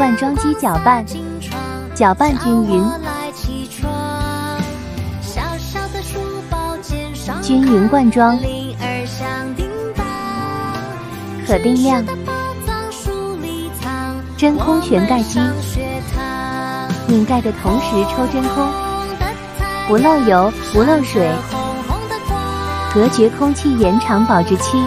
灌装机搅拌，搅拌均匀，均匀灌装，可定量，真空旋盖机，拧盖的同时抽真空，不漏油不漏水，隔绝空气，延长保质期。